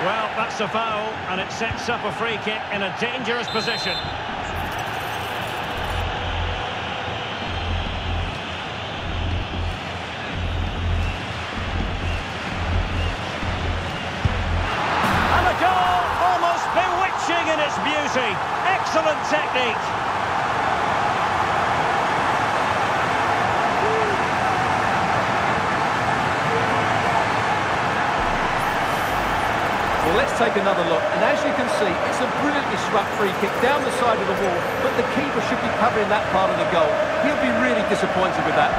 Well, that's a foul, and it sets up a free kick in a dangerous position. And a goal, almost bewitching in its beauty. Excellent technique. Well, let's take another look. And as you can see, it's a brilliantly struck free kick down the side of the wall, but the keeper should be covering that part of the goal. He'll be really disappointed with that.